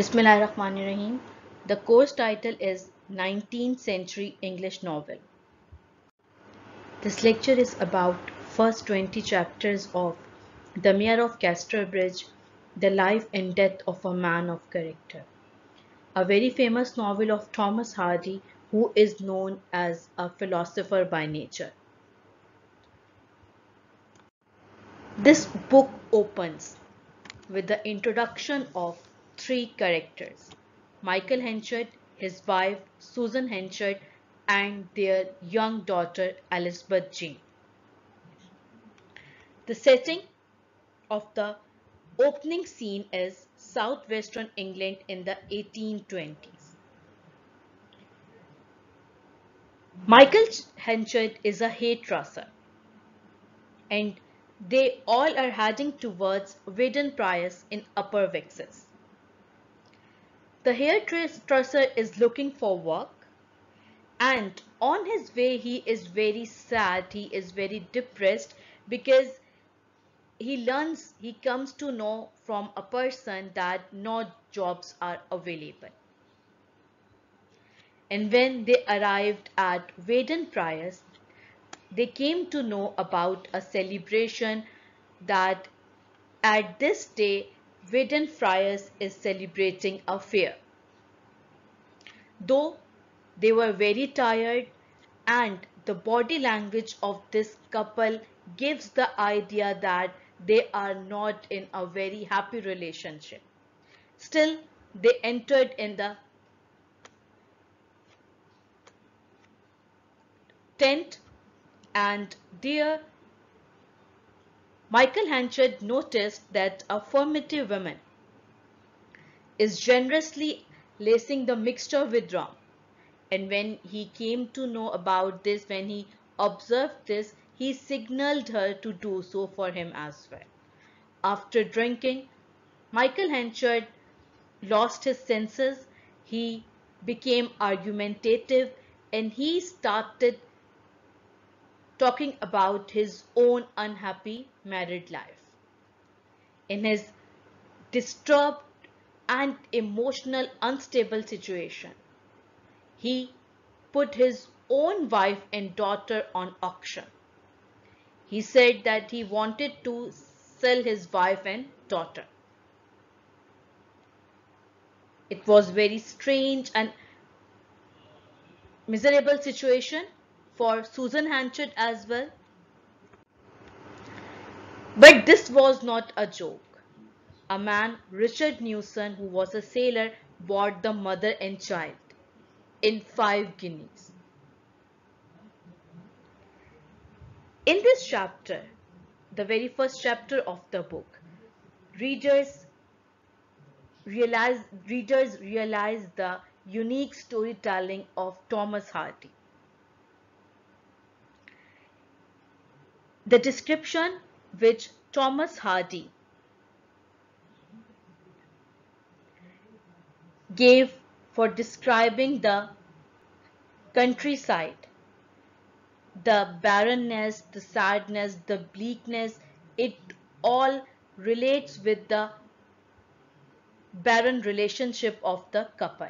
Bismillahirrahmanirrahim. The course title is 19th Century English Novel. This lecture is about first 20 chapters of The Mayor of Casterbridge, The Life and Death of a Man of Character, a very famous novel of Thomas Hardy who is known as a philosopher by nature. This book opens with the introduction of three characters Michael Henchard, his wife Susan Henchard, and their young daughter Elizabeth Jane. The setting of the opening scene is southwestern England in the 1820s. Michael Henchard is a hairdresser and they all are heading towards Weydon Priors in Upper Wessex. The hairdresser is looking for work and on his way he is very sad, he is very depressed because he learns, he comes to know from a person that no jobs are available. And when they arrived at Weydon Priors, they came to know about a celebration that at this day Weydon Friars is celebrating a fair. Though they were very tired and the body language of this couple gives the idea that they are not in a very happy relationship. Still, they entered in the tent and there Michael Henchard noticed that a furmity woman is generously lacing the mixture with rum. And when he came to know about this, when he observed this, he signaled her to do so for him as well. After drinking, Michael Henchard lost his senses. He became argumentative and he started talking about his own unhappy married life. In his disturbed and emotional unstable situation, he put his own wife and daughter on auction. He said that he wanted to sell his wife and daughter. It was very strange and miserable situation for Susan Henchard as well. But this was not a joke. A man, Richard Newson, who was a sailor, bought the mother and child in five guineas. In this chapter, the very first chapter of the book, readers realize, readers realize the unique storytelling of Thomas Hardy. The description which Thomas Hardy gave for describing the countryside, the barrenness, the sadness, the bleakness, it all relates with the barren relationship of the couple.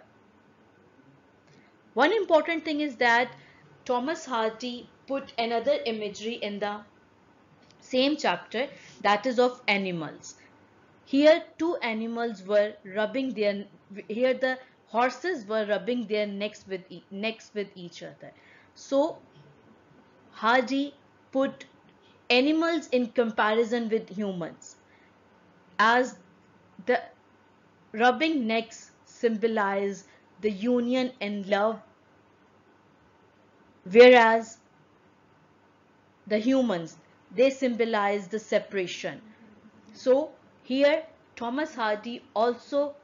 One important thing is that Thomas Hardy put another imagery in the same chapter that is of animals. Here two animals were rubbing their, here the horses were rubbing their necks with, necks with each other. So Hardy put animals in comparison with humans as the rubbing necks symbolize the union and love whereas the humans they symbolize the separation. So here Thomas Hardy also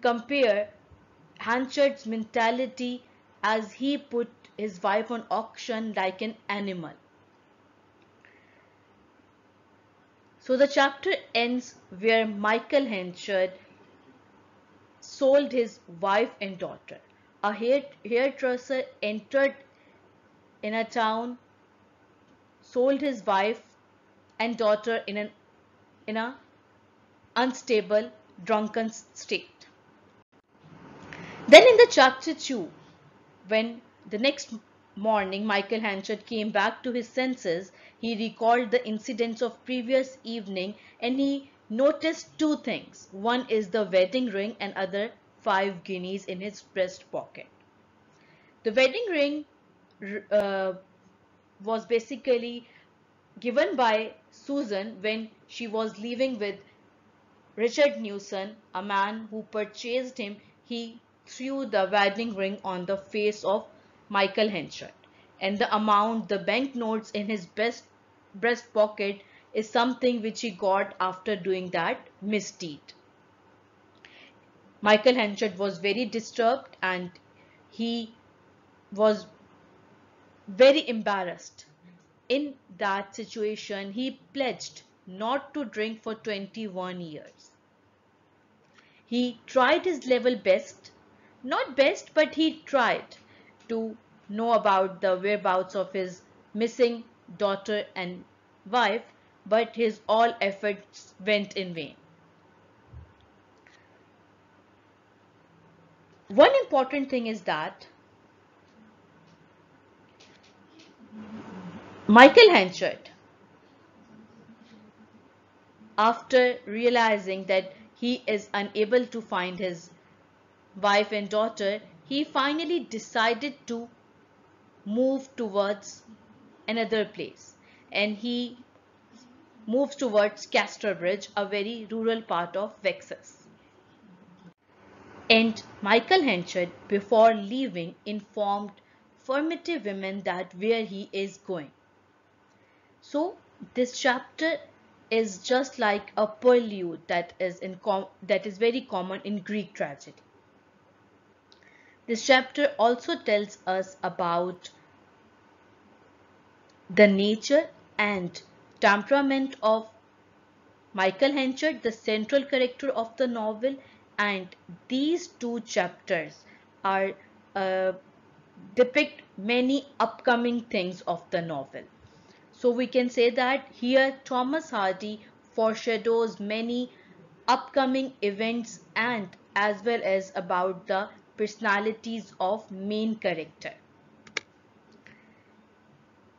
compare Henchard's mentality as he put his wife on auction like an animal. So the chapter ends where Michael Henchard sold his wife and daughter. A hair, hairdresser entered in a town sold his wife and daughter in an in a unstable drunken state Then in the chapter 2, when the next morning Michael Henchard came back to his senses, he recalled the incidents of previous evening and he noticed two things. One is the wedding ring and other five guineas in his breast pocket. The wedding ring uh, was basically given by Susan when she was leaving with Richard Newson, a man who purchased him. He threw the wedding ring on the face of Michael Henchard and the amount, the banknotes in his best breast pocket is something which he got after doing that misdeed. Michael Henchard was very disturbed and he was very embarrassed. In that situation, he pledged not to drink for 21 years. He tried his level best, not best, but he tried to know about the whereabouts of his missing daughter and wife, but his all efforts went in vain. One important thing is that Michael Henchard, after realizing that he is unable to find his wife and daughter, he finally decided to move towards another place and he moves towards Casterbridge, a very rural part of Wessex. And Michael Henchard, before leaving, informed furmity women that where he is going. So this chapter is just like a prelude that is in that is very common in Greek tragedy. This chapter also tells us about the nature and temperament of Michael Henchard, the central character of the novel, and these two chapters are uh, depict many upcoming things of the novel. So we can say that here Thomas Hardy foreshadows many upcoming events and as well as about the personalities of main character.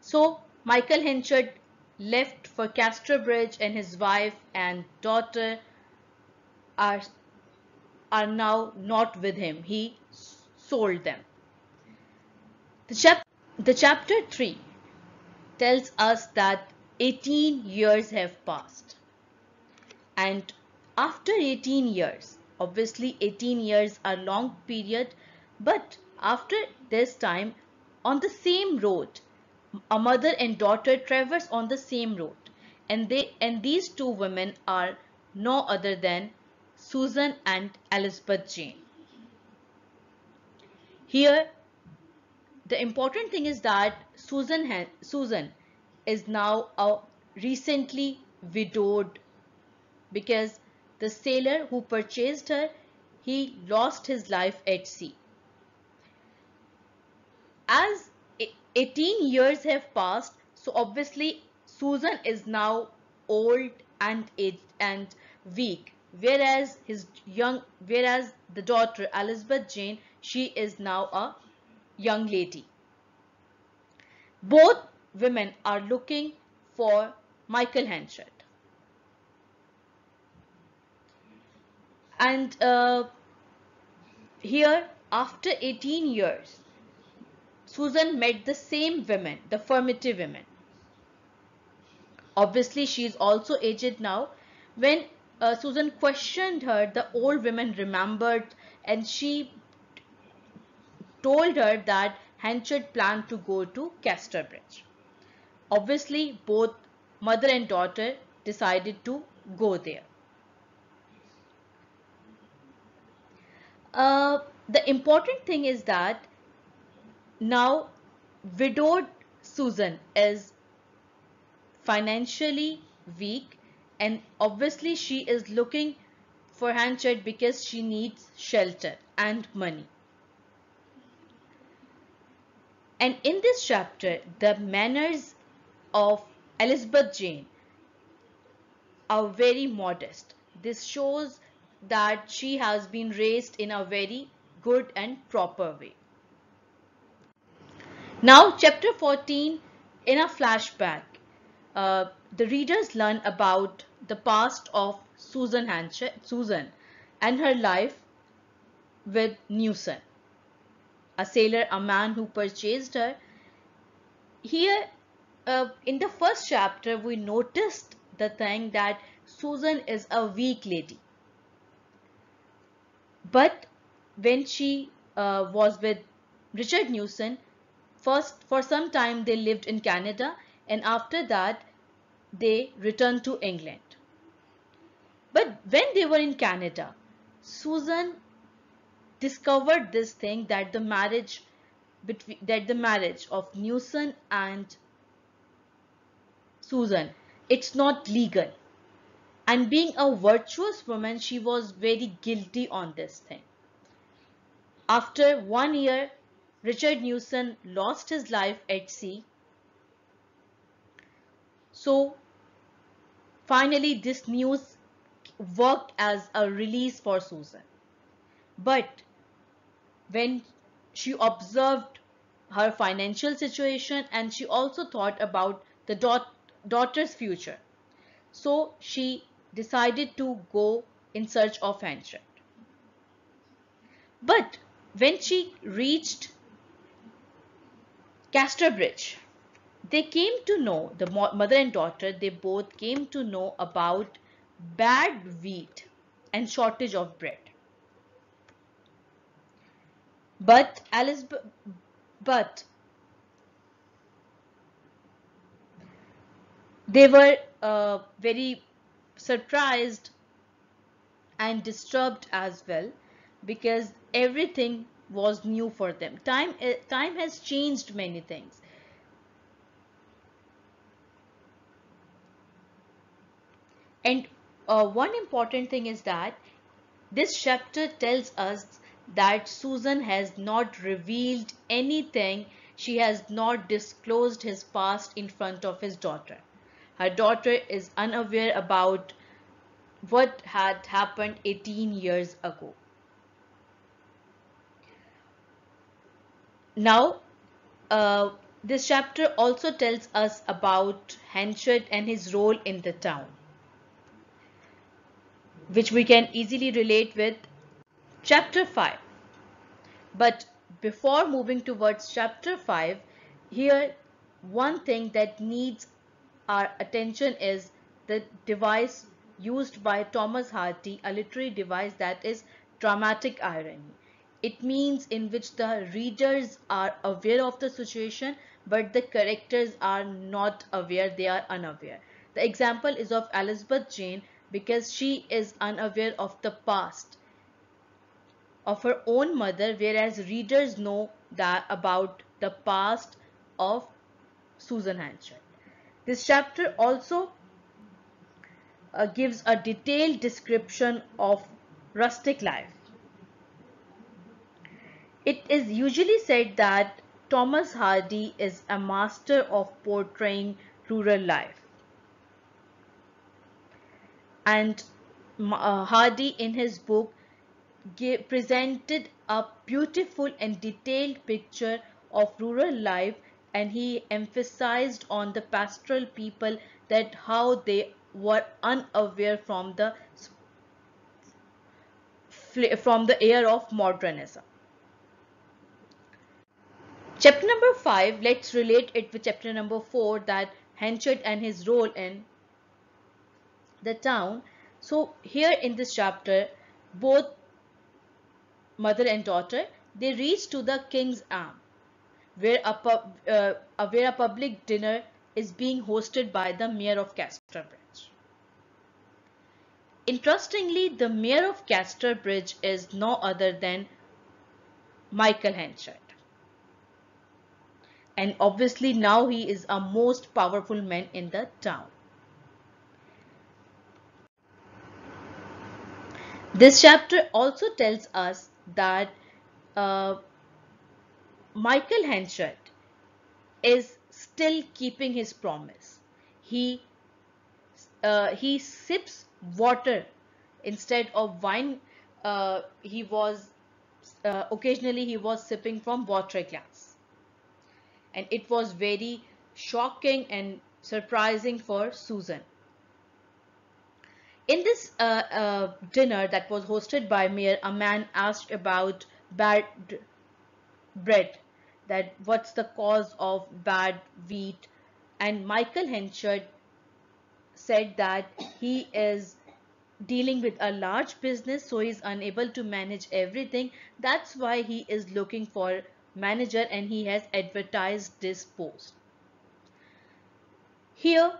So Michael Henchard left for Casterbridge and his wife and daughter are, are now not with him. He sold them. The, chap the chapter 3 tells us that 18 years have passed and after 18 years obviously 18 years are long period but after this time on the same road a mother and daughter traverse on the same road and they and these two women are no other than Susan and Elizabeth Jane. Here the important thing is that Susan Susan is now a recently widowed because the sailor who purchased her he lost his life at sea. As 18 years have passed so obviously Susan is now old and aged and weak whereas his young whereas the daughter Elizabeth Jane she is now a young lady both women are looking for Michael Henchard and uh, here after 18 years Susan met the same women, the furmity women. Obviously, she is also aged now. When uh, Susan questioned her, the old women remembered and she told her that Henchard planned to go to Casterbridge. Obviously, both mother and daughter decided to go there. Uh, the important thing is that now, widowed Susan is financially weak and obviously she is looking for Henchard because she needs shelter and money. And in this chapter, the manners of Elizabeth Jane are very modest. This shows that she has been raised in a very good and proper way. Now chapter 14 in a flashback uh, the readers learn about the past of Susan Susan and her life with Newson, a sailor, a man who purchased her. Here, uh, in the first chapter, we noticed the thing that Susan is a weak lady. But when she uh, was with Richard Newson, first for some time they lived in Canada and after that they returned to England. But when they were in Canada, Susan discovered this thing that the marriage between that the marriage of Newson and Susan it's not legal. And being a virtuous woman she was very guilty on this thing. After one year Richard Newson lost his life at sea. So finally this news worked as a release for Susan. But when she observed her financial situation and she also thought about the daughter's future. So she decided to go in search of Henchard. But when she reached Casterbridge, they came to know, the mother and daughter, they both came to know about bad wheat and shortage of bread. But Alice, but they were uh, very surprised and disturbed as well because everything was new for them. Time, uh, time has changed many things. And uh, one important thing is that this chapter tells us that Susan has not revealed anything. She has not disclosed his past in front of his daughter. Her daughter is unaware about what had happened 18 years ago. Now, uh, this chapter also tells us about Henchard and his role in the town which we can easily relate with chapter 5. But before moving towards chapter 5, here one thing that needs our attention is the device used by Thomas Hardy, a literary device that is dramatic irony. It means in which the readers are aware of the situation but the characters are not aware, they are unaware. The example is of Elizabeth Jane because she is unaware of the past of her own mother whereas readers know that about the past of Susan Henchard. This chapter also uh, gives a detailed description of rustic life. It is usually said that Thomas Hardy is a master of portraying rural life and uh, Hardy in his book gave, presented a beautiful and detailed picture of rural life and he emphasized on the pastoral people that how they were unaware from the from the air of modernism. Chapter number 5, let's relate it with chapter number 4 that Henchard and his role in the town. So here in this chapter, both mother and daughter, they reach to the King's Arm, where a, uh, where a public dinner is being hosted by the mayor of Casterbridge. Interestingly, the mayor of Casterbridge is no other than Michael Henchard. And obviously now he is a most powerful man in the town. This chapter also tells us that uh, Michael Henchard is still keeping his promise. He uh, he sips water instead of wine. Uh, he was uh, occasionally he was sipping from water glass. And it was very shocking and surprising for Susan. In this uh, uh, dinner that was hosted by Mayor, a man asked about bad bread, that what's the cause of bad wheat, and Michael Henchard said that he is dealing with a large business so he's unable to manage everything. That's why he is looking for manager and he has advertised this post. Here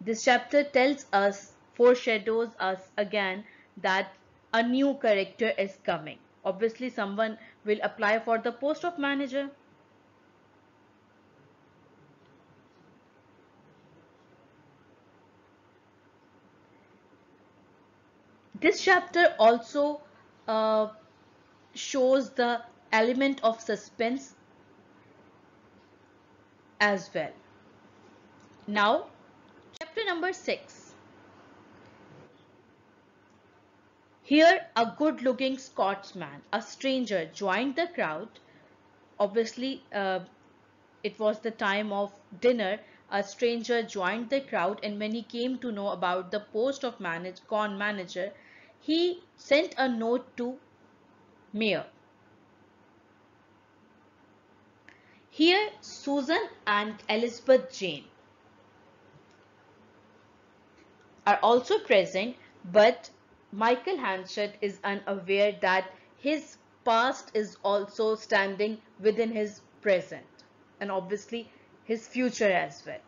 this chapter tells us foreshadows us again that a new character is coming obviously someone will apply for the post of manager This chapter also uh, shows the element of suspense as well. Now, chapter number 6. Here, a good-looking Scotsman, a stranger, joined the crowd. Obviously, uh, it was the time of dinner. A stranger joined the crowd and when he came to know about the post of manage, corn manager, he sent a note to Mayor. Here Susan and Elizabeth Jane are also present but Michael Henchard is unaware that his past is also standing within his present and obviously his future as well.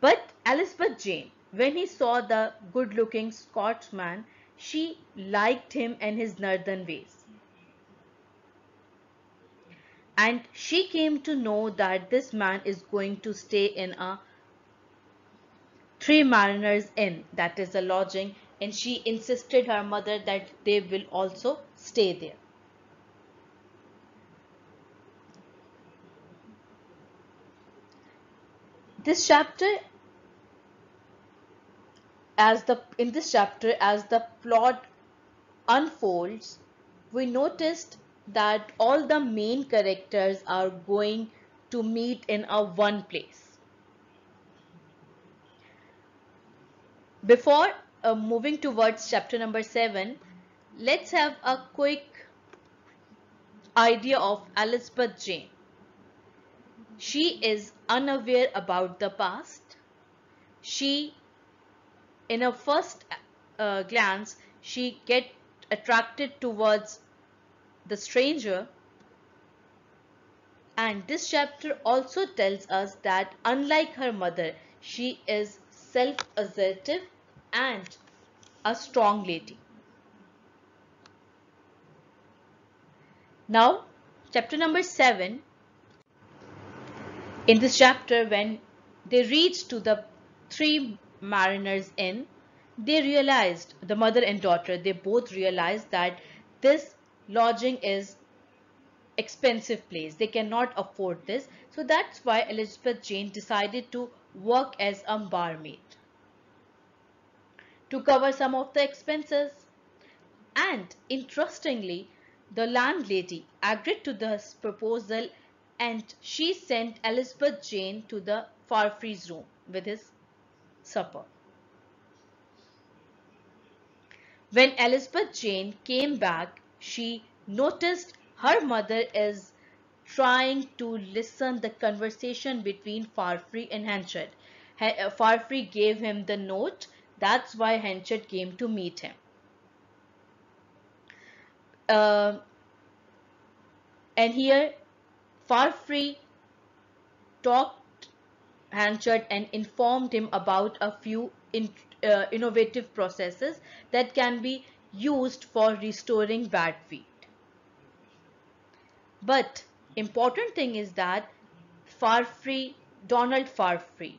But Elizabeth Jane when he saw the good-looking Scotsman, she liked him and his northern ways. And she came to know that this man is going to stay in a Three Mariners Inn, that is a lodging, and she insisted her mother that they will also stay there. This chapter as the in this chapter as the plot unfolds we noticed that all the main characters are going to meet in a one place before uh, moving towards chapter number 7 let's have a quick idea of Elizabeth Jane. She is unaware about the past. She in a first uh, glance she get attracted towards the stranger. And this chapter also tells us that unlike her mother she is self-assertive and a strong lady now chapter number 7 in this chapter when they reach to the three Mariners Inn, they realized, the mother and daughter, they both realized that this lodging is expensive place. They cannot afford this. So that's why Elizabeth Jane decided to work as a barmaid to cover some of the expenses. And interestingly, the landlady agreed to this proposal and she sent Elizabeth Jane to the Farfrae's room with his supper. When Elizabeth Jane came back, she noticed her mother is trying to listen the conversation between Farfrae and Henchard. Uh, Farfrae gave him the note. That's why Henchard came to meet him. Uh, and here Farfrae talked Henchard and informed him about a few in, uh, innovative processes that can be used for restoring bad wheat. But important thing is that Farfrae, Donald Farfrae,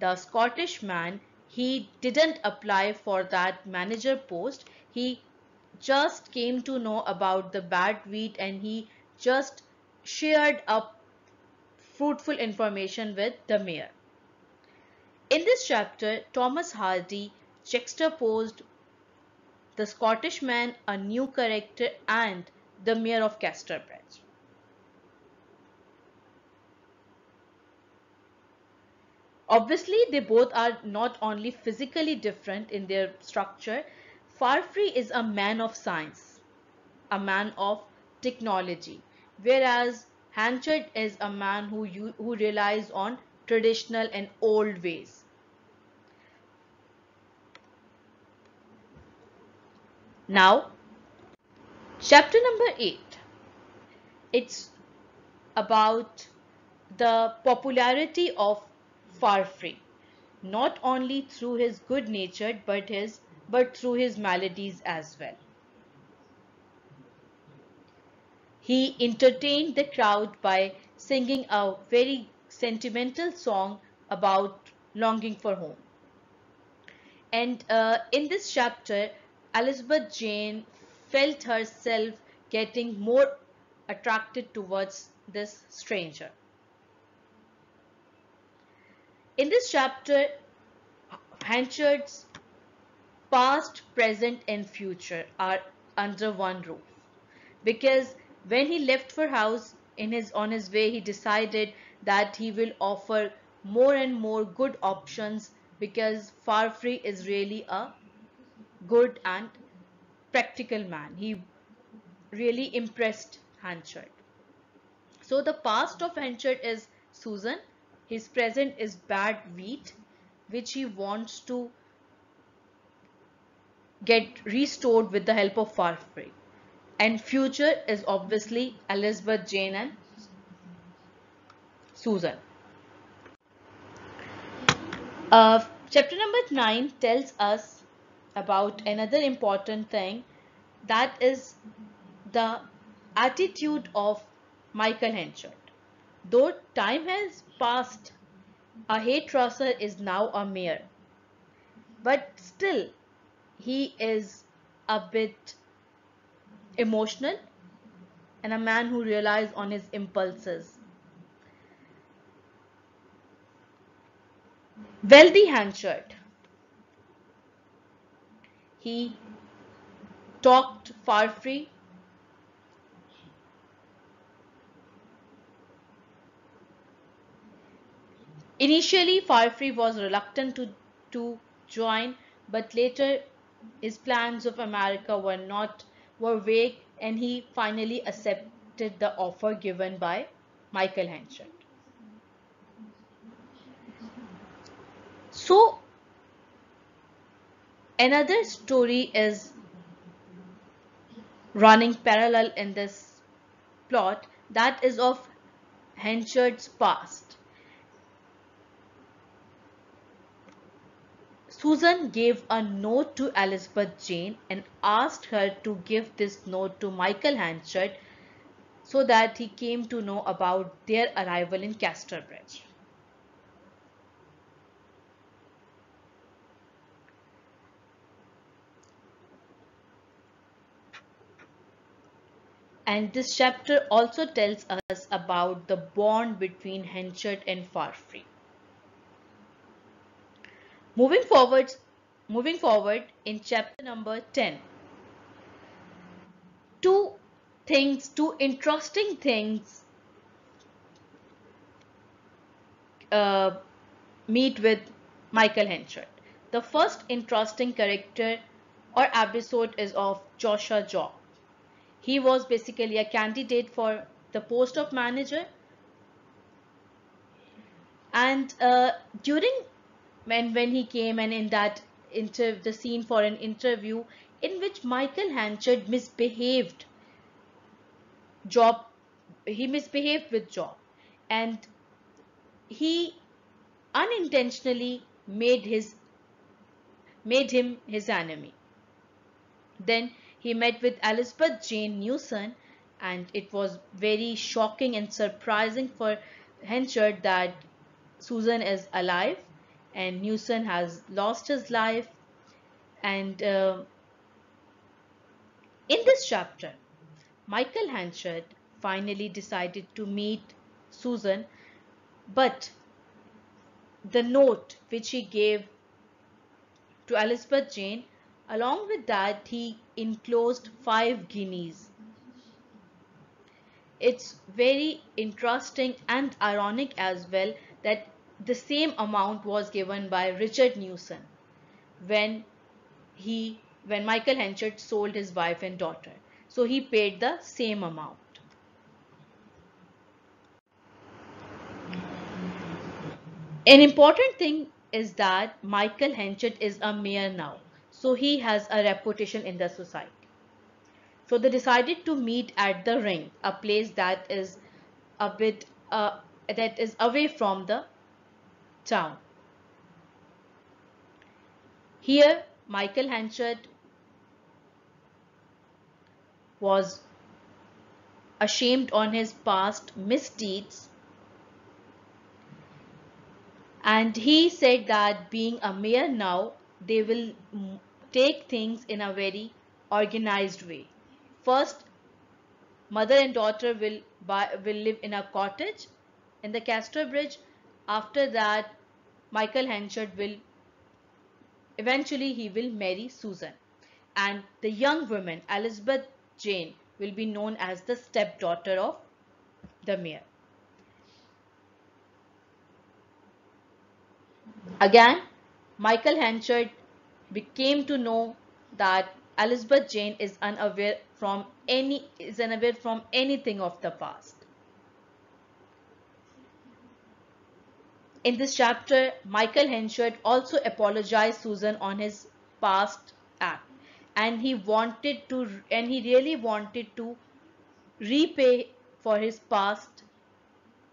the Scottish man, he didn't apply for that manager post. He just came to know about the bad wheat and he just shared up fruitful information with the mayor. In this chapter, Thomas Hardy juxtaposed The Scottish Man, a new character, and The Mayor of Casterbridge. Obviously, they both are not only physically different in their structure. Farfrae is a man of science, a man of technology, whereas Henchard is a man who, who relies on traditional and old ways. Now, chapter number 8. It's about the popularity of Farfrae, not only through his good nature but his but through his maladies as well. He entertained the crowd by singing a very sentimental song about longing for home. And uh, in this chapter, Elizabeth Jane felt herself getting more attracted towards this stranger. In this chapter, Henchard's past, present and future are under one roof because when he left for house in his on his way he decided that he will offer more and more good options because Farfrae is really a good and practical man. He really impressed Henchard. So the past of Henchard is Susan. His present is bad wheat which he wants to get restored with the help of Farfrae and future is obviously Elizabeth Jane and Susan. Uh, chapter number 9 tells us about another important thing that is the attitude of Michael Henchard. Though time has passed, a hairdresser is now a mayor. But still, he is a bit emotional, and a man who relies on his impulses. Wealthy Henchard. He talked Farfrae. Initially, Farfrae was reluctant to, to join, but later his plans of America were not were vague and he finally accepted the offer given by Michael Henchard. So another story is running parallel in this plot that is of Henchard's past. Susan gave a note to Elizabeth Jane and asked her to give this note to Michael Henchard so that he came to know about their arrival in Casterbridge. And this chapter also tells us about the bond between Henchard and Farfrae. Moving forward, moving forward in chapter number 10. Two things, two interesting things uh, meet with Michael Henchard. The first interesting character or episode is of Joshua Jopp. He was basically a candidate for the post of manager and uh, during when when he came and in that inter the scene for an interview in which Michael Henchard misbehaved. Jopp he misbehaved with Jopp. And he unintentionally made his made him his enemy. Then he met with Elizabeth Jane Newson and it was very shocking and surprising for Henchard that Susan is alive and Newson has lost his life and uh, in this chapter Michael Henchard finally decided to meet Susan but the note which he gave to Elizabeth Jane Along with that, he enclosed five guineas. It's very interesting and ironic as well that the same amount was given by Richard Newson when he when Michael Henchard sold his wife and daughter. So he paid the same amount. An important thing is that Michael Henchard is a mayor now. So he has a reputation in the society. So they decided to meet at the ring, a place that is a bit uh, that is away from the town. Here Michael Henchard was ashamed on his past misdeeds and he said that being a mayor now they will take things in a very organized way first mother and daughter will buy, will live in a cottage in the Casterbridge after that Michael Henchard will eventually he will marry Susan and the young woman Elizabeth Jane will be known as the stepdaughter of the mayor Again, Michael Henchard became to know that Elizabeth Jane is unaware from any is unaware from anything of the past. In this chapter, Michael Henchard also apologized Susan on his past act and he wanted to and he really wanted to repay for his past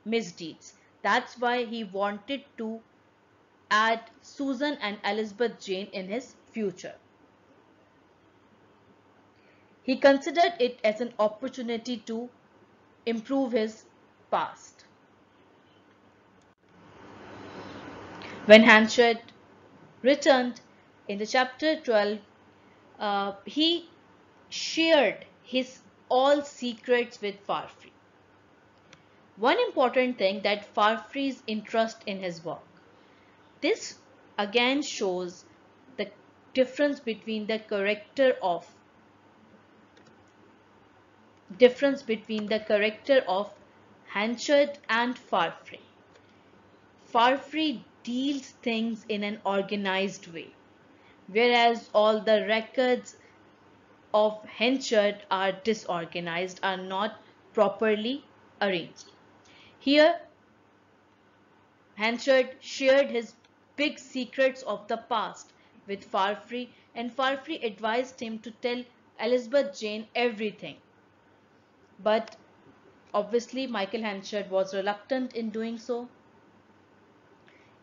misdeeds. That's why he wanted to add Susan and Elizabeth Jane in his future. He considered it as an opportunity to improve his past. When Henchard returned in the chapter 12, uh, he shared his all secrets with Farfrae. One important thing that Farfrae's interest in his work. This again shows the difference between the character of difference between the character of Henchard and Farfrae. Farfrae deals things in an organized way, whereas all the records of Henchard are disorganized, are not properly arranged. Here, Henchard shared his big secrets of the past with Farfrae and Farfrae advised him to tell Elizabeth Jane everything. But obviously Michael Henchard was reluctant in doing so.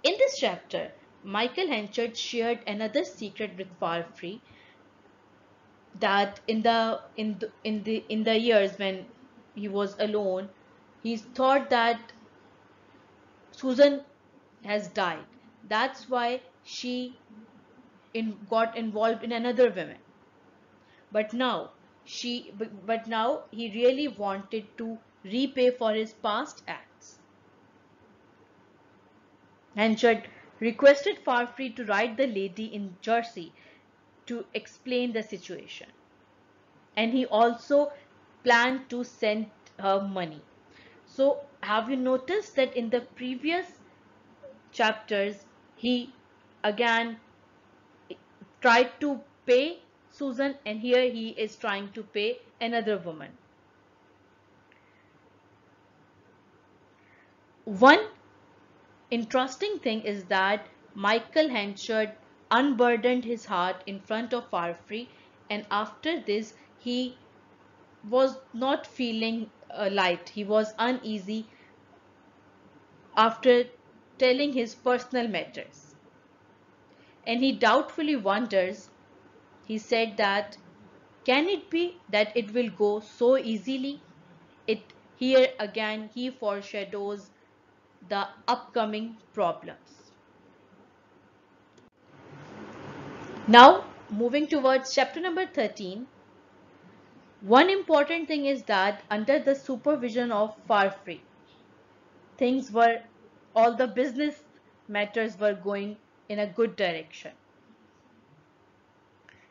In this chapter, Michael Henchard shared another secret with Farfrae that in the in the in the in the years when he was alone, he thought that Susan has died that's why she in, got involved in another woman. But now she but, now he really wanted to repay for his past acts. Henchard requested Farfrae to write the lady in Jersey to explain the situation. And he also planned to send her money. So have you noticed that in the previous chapters he again tried to pay Susan and here he is trying to pay another woman. One interesting thing is that Michael Henchard unburdened his heart in front of Farfrae and after this he was not feeling uh, light. He was uneasy after telling his personal matters. And he doubtfully wonders, he said that, can it be that it will go so easily? It Here again he foreshadows the upcoming problems. Now moving towards chapter number 13, one important thing is that under the supervision of Farfrae, things were all the business matters were going in a good direction.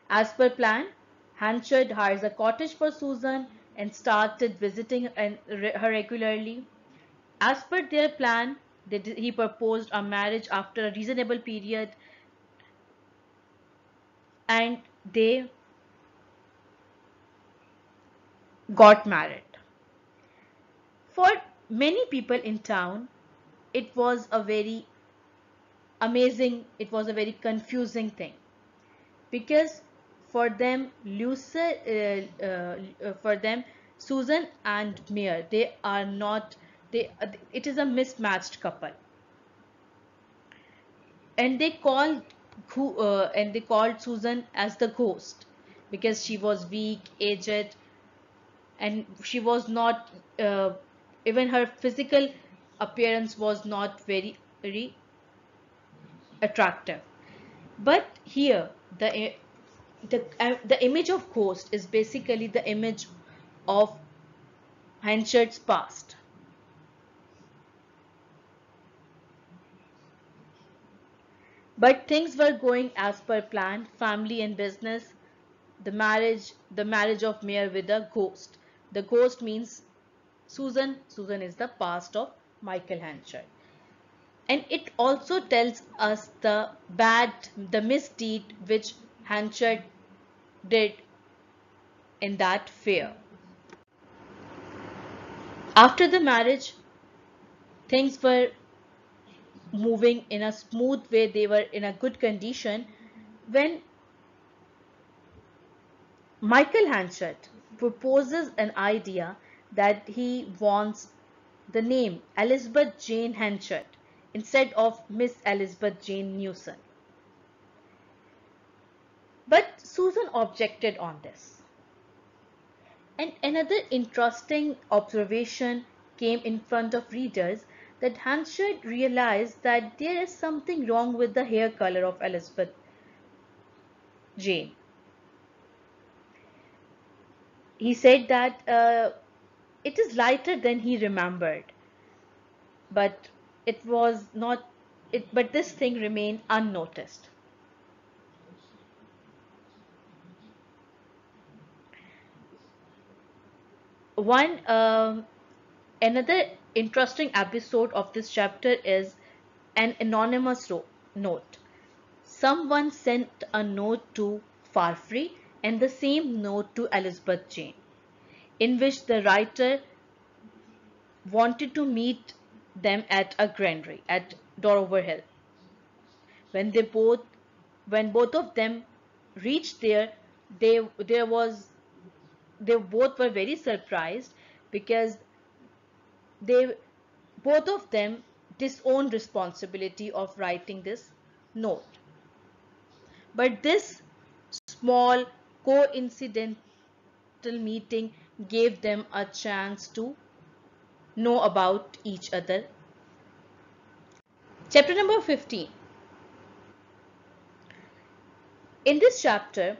As per plan, Henchard hires a cottage for Susan and started visiting her regularly. As per their plan, he proposed a marriage after a reasonable period and they got married. For many people in town, it was a very amazing, it was a very confusing thing because for them, Lucy, uh, uh, for them, Susan and Mayor, they are not, they, it is a mismatched couple. And they called, uh, and they called Susan as the ghost because she was weak, aged, and she was not uh, even her physical appearance was not very very attractive but here the the uh, the image of ghost is basically the image of Henchard's past but things were going as per plan family and business the marriage the marriage of Mayor with a ghost the ghost means Susan. Susan is the past of Michael Henchard. And it also tells us the bad, the misdeed which Henchard did in that fair. After the marriage, things were moving in a smooth way. They were in a good condition when Michael Henchard proposes an idea that he wants the name Elizabeth Jane Henchard instead of Miss Elizabeth Jane Newson. But Susan objected on this. And another interesting observation came in front of readers that Henchard realized that there is something wrong with the hair color of Elizabeth Jane. He said that uh, it is lighter than he remembered but it was not it but this thing remained unnoticed. One um, another interesting episode of this chapter is an anonymous note someone sent a note to Farfrae and the same note to Elizabeth Jane, in which the writer wanted to meet them at a granary at Dover Hill. When they both, when both of them reached there, they there was, they both were very surprised because they, both of them disown responsibility of writing this note. But this small coincidental meeting gave them a chance to know about each other. Chapter number 15. In this chapter,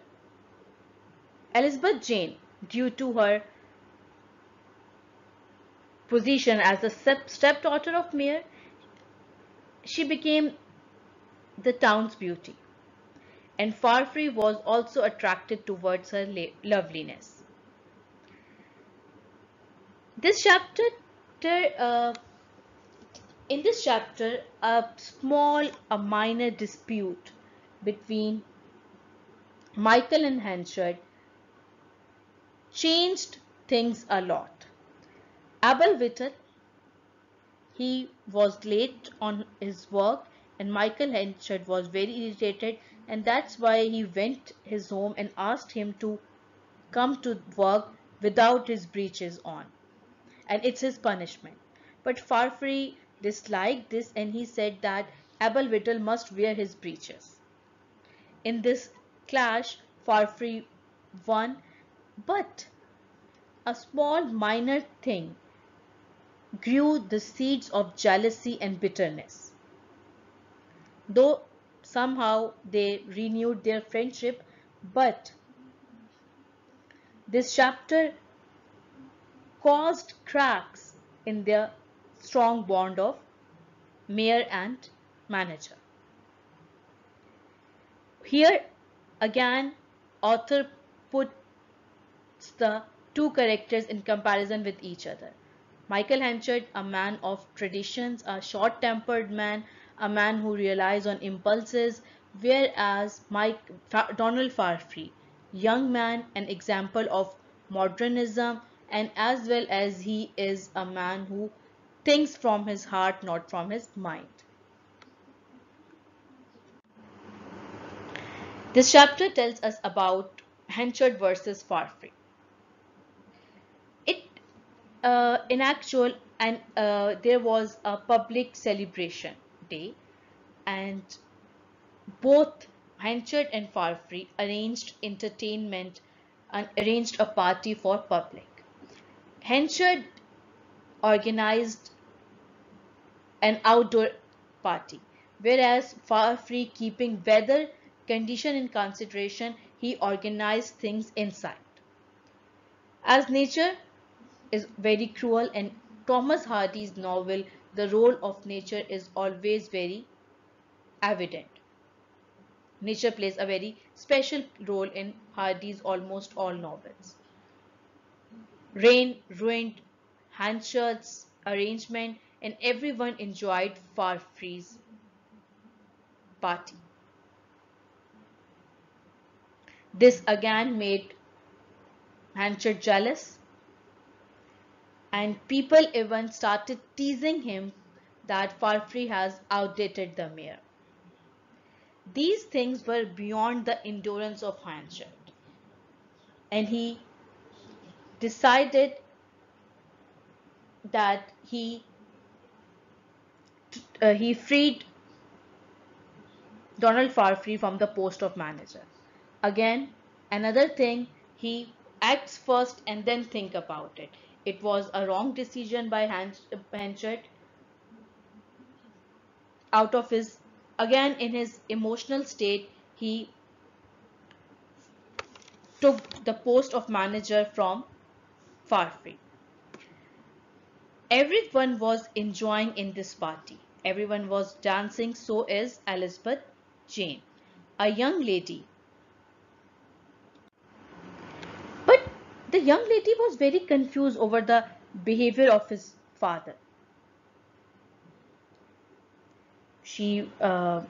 Elizabeth Jane, due to her position as the stepdaughter of Mayor, she became the town's beauty and Farfrae was also attracted towards her loveliness. This chapter, uh, in this chapter, a small, a minor dispute between Michael and Henchard changed things a lot. Abel Whittle, he was late on his work and Michael Henchard was very irritated and that's why he went his home and asked him to come to work without his breeches on. And it's his punishment. But Farfrae disliked this and he said that Abel Whittle must wear his breeches. In this clash Farfrae won. But a small minor thing grew the seeds of jealousy and bitterness though somehow they renewed their friendship but this chapter caused cracks in their strong bond of mayor and manager. Here again author puts the two characters in comparison with each other. Michael Henchard, a man of traditions, a short-tempered man, a man who relies on impulses, whereas Mike Donald Farfrae, young man, an example of modernism, and as well as he is a man who thinks from his heart, not from his mind. This chapter tells us about Henchard versus Farfrae. Uh, in actual, and uh, there was a public celebration day, and both Henchard and Farfrae arranged entertainment and arranged a party for public. Henchard organized an outdoor party, whereas Farfrae, keeping weather condition in consideration, he organized things inside. As nature is very cruel and Thomas Hardy's novel, the role of nature is always very evident. Nature plays a very special role in Hardy's almost all novels. Rain ruined Henchard's arrangement and everyone enjoyed Farfrae's party. This again made Henchard jealous and people even started teasing him that Farfrae has outdated the mayor. These things were beyond the endurance of Henchard and he decided that he uh, he freed Donald Farfrae from the post of manager. Again, another thing, he acts first and then think about it. It was a wrong decision by Henchard out of his, again in his emotional state, he took the post of manager from Farfrae. Everyone was enjoying in this party. Everyone was dancing, so is Elizabeth Jane, a young lady the young lady was very confused over the behavior of his father. She uh,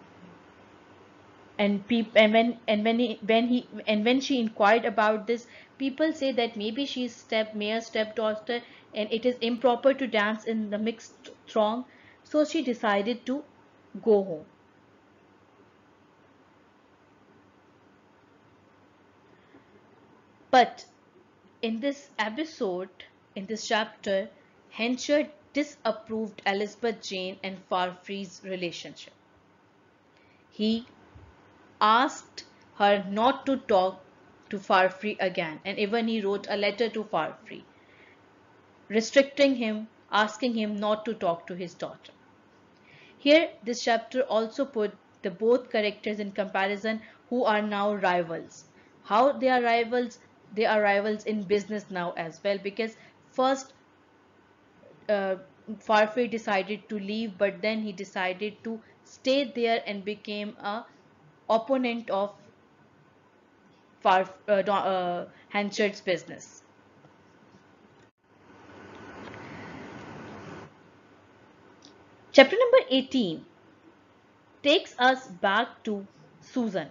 and people and when and when he when he and when she inquired about this, people say that maybe she's step mayor's stepdaughter and it is improper to dance in the mixed throng. So she decided to go home. But in this episode, in this chapter, Henchard disapproved Elizabeth Jane and Farfrae's relationship. He asked her not to talk to Farfrae again and even he wrote a letter to Farfrae restricting him, asking him not to talk to his daughter. Here, this chapter also put the both characters in comparison who are now rivals. How they are rivals? They are rivals in business now as well because first uh, decided to leave but then he decided to stay there and became a opponent of Far uh, uh, Henchard's business. Chapter number 18 takes us back to Susan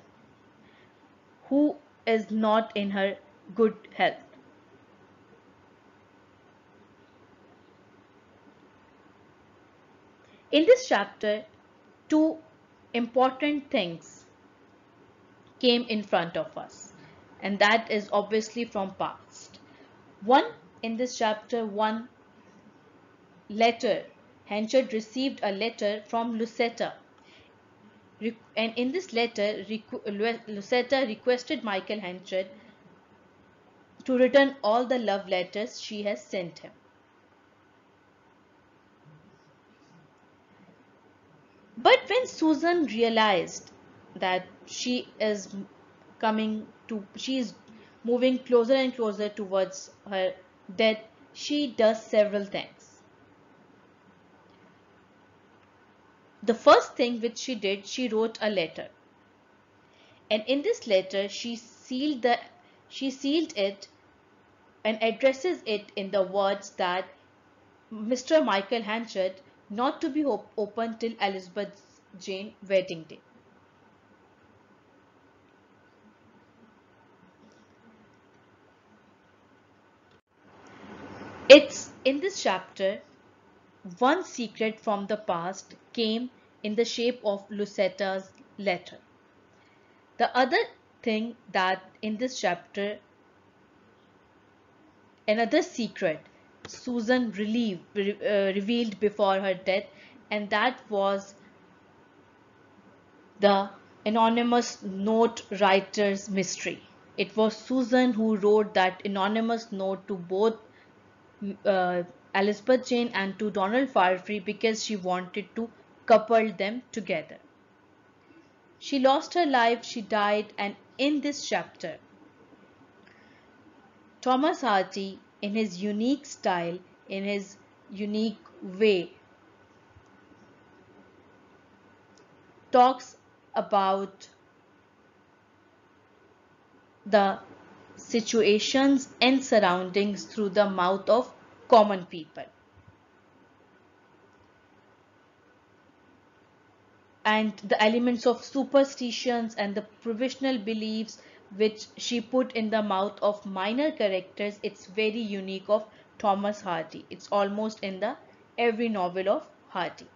who is not in her good health. In this chapter, two important things came in front of us and that is obviously from past. One, in this chapter, one letter, Henchard received a letter from Lucetta and in this letter, Lucetta requested Michael Henchard to return all the love letters she has sent him. But when Susan realized that she is coming to, she is moving closer and closer towards her death, she does several things. The first thing which she did, she wrote a letter. And in this letter, she sealed the she sealed it and addresses it in the words that Mr. Michael Henchard not to be op opened till Elizabeth Jane wedding day. It's in this chapter, one secret from the past came in the shape of Lucetta's letter. The other thing that in this chapter, another secret Susan relieved, uh, revealed before her death, and that was the anonymous note writer's mystery. It was Susan who wrote that anonymous note to both uh, Elizabeth Jane and to Donald Farfrae because she wanted to couple them together. She lost her life, she died, and in this chapter, Thomas Hardy, in his unique style, in his unique way, talks about the situations and surroundings through the mouth of common people. And the elements of superstitions and the provisional beliefs which she put in the mouth of minor characters, it's very unique of Thomas Hardy. It's almost in the every novel of Hardy.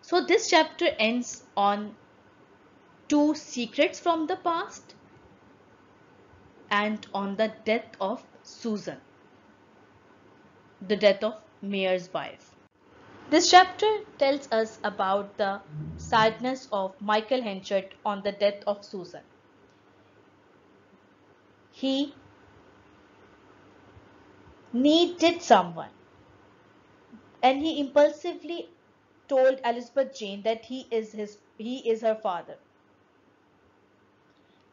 So this chapter ends on two secrets from the past and on the death of Susan, the death of Mayor's wife. This chapter tells us about the sadness of Michael Henchard on the death of Susan. He needed someone and he impulsively told Elizabeth Jane that he is his he is her father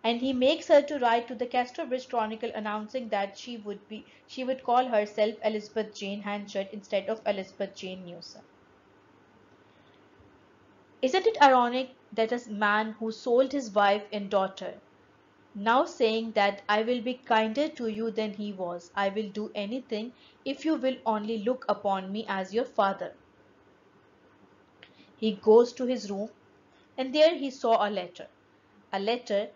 and he makes her to write to the Casterbridge Chronicle announcing that she would be she would call herself Elizabeth Jane Henchard instead of Elizabeth Jane Newson. Isn't it ironic that a man who sold his wife and daughter now saying that I will be kinder to you than he was, I will do anything if you will only look upon me as your father. He goes to his room and there he saw a letter, a letter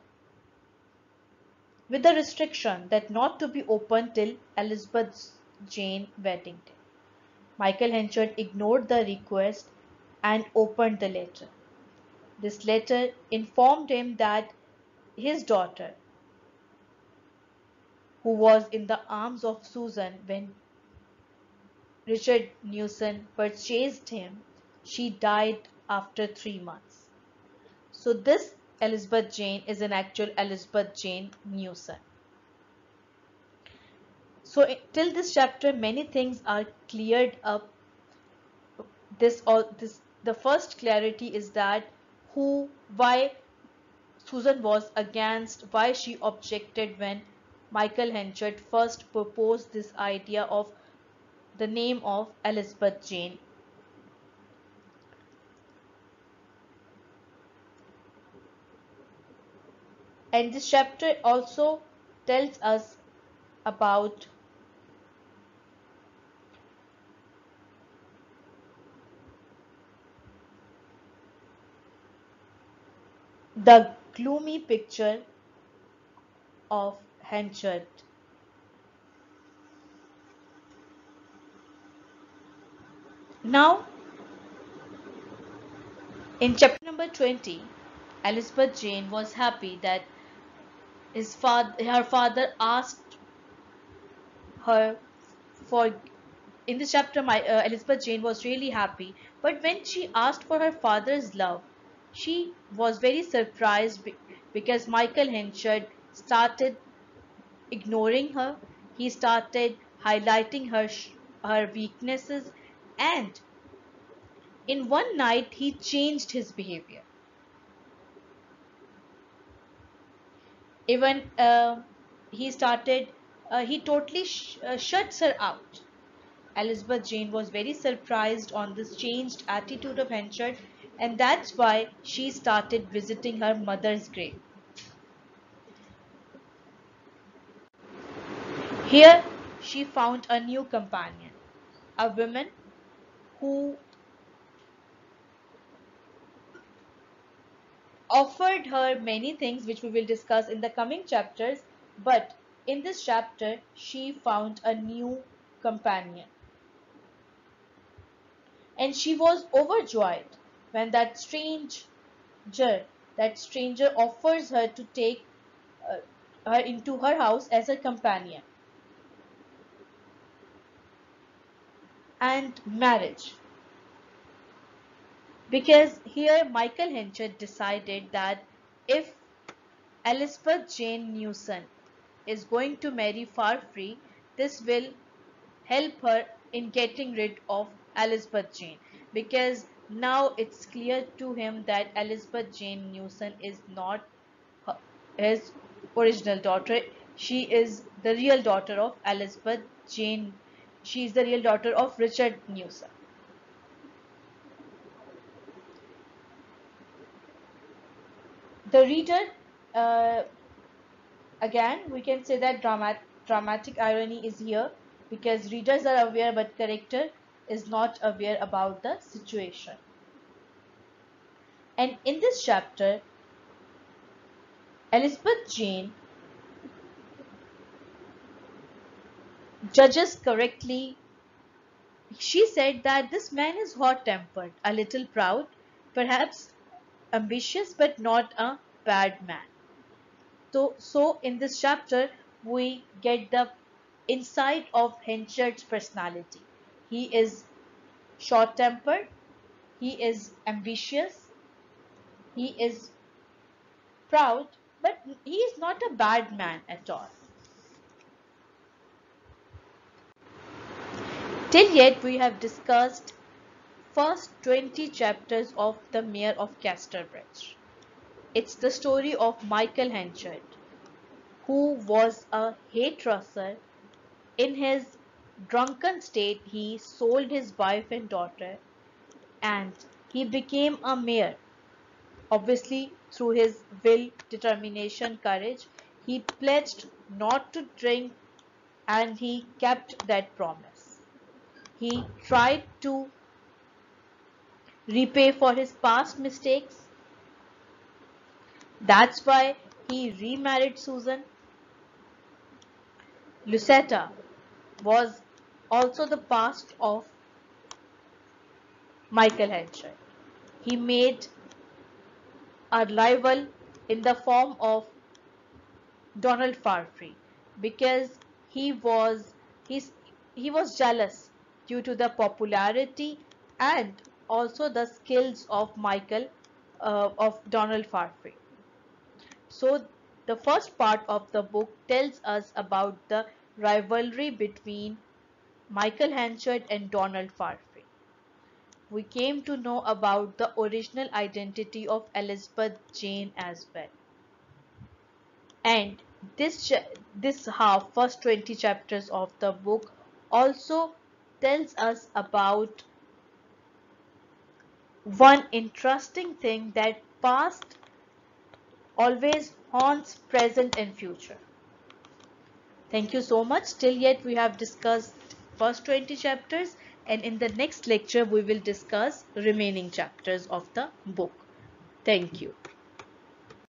with the restriction that not to be opened till Elizabeth Jane wedding day. Michael Henchard ignored the request and opened the letter. This letter informed him that his daughter, who was in the arms of Susan when Richard Newson purchased him, she died after three months. So this Elizabeth Jane is an actual Elizabeth Jane Newson. So till this chapter, many things are cleared up. This all this the first clarity is that who why Susan was against why she objected when Michael Henchard first proposed this idea of the name of Elizabeth Jane and this chapter also tells us about the gloomy picture of Henchard. Now, in chapter number 20, Elizabeth Jane was happy that his father her father asked her for in this chapter my uh, elizabeth jane was really happy. But when she asked for her father's love she was very surprised because michael henchard started ignoring her. He started highlighting her her weaknesses. And in one night he changed his behavior even uh, he started uh, he totally sh uh, shuts her out. Elizabeth jane was very surprised on this changed attitude of henchard and that's why she started visiting her mother's grave. Here she found a new companion a woman who offered her many things which we will discuss in the coming chapters but in this chapter she found a new companion. And she was overjoyed when that stranger that stranger offers her to take uh, her into her house as a companion. And marriage because here Michael Henchard decided that if Elizabeth Jane Newson is going to marry Farfrae, this will help her in getting rid of Elizabeth Jane because now it's clear to him that Elizabeth Jane Newson is not his original daughter. She is the real daughter of Elizabeth Jane. She is the real daughter of Richard Newson. The reader, uh, again, we can say that dramat dramatic irony is here because readers are aware but character is not aware about the situation. And in this chapter, Elizabeth Jane judges correctly. She said that this man is hot-tempered, a little proud, perhaps ambitious but not a bad man. So, so in this chapter, we get the insight of Henchard's personality. He is short-tempered, he is ambitious, he is proud, but he is not a bad man at all. Till yet we have discussed first 20 chapters of The Mayor of Casterbridge. It's the story of Michael Henchard, who was a hay-trusser. In his drunken state, he sold his wife and daughter and he became a mayor. Obviously, through his will, determination, courage, he pledged not to drink and he kept that promise. He tried to repay for his past mistakes. That's why he remarried Susan. Lucetta was also the past of Michael Henchard. He made a rival in the form of Donald Farfrae because he was he's, he was jealous due to the popularity and also the skills of Michael uh, of Donald Farfrae. So the first part of the book tells us about the rivalry between Michael Henchard and Donald Farfrae. We came to know about the original identity of Elizabeth Jane as well. And this this half first 20 chapters of the book also tells us about one interesting thing that past always haunts present and future. Thank you so much. Till yet we have discussed first 20 chapters and in the next lecture we will discuss remaining chapters of the book. Thank you.